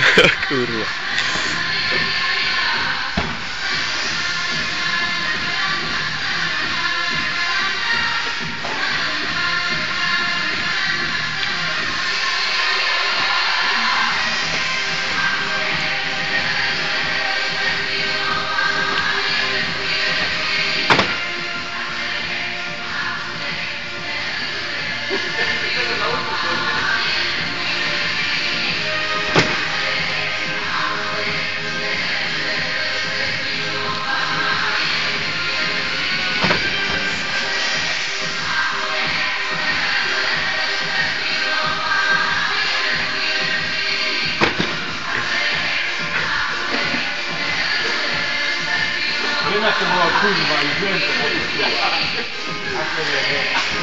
Kurwa. Jedna to była kurwa i więcej. A to nie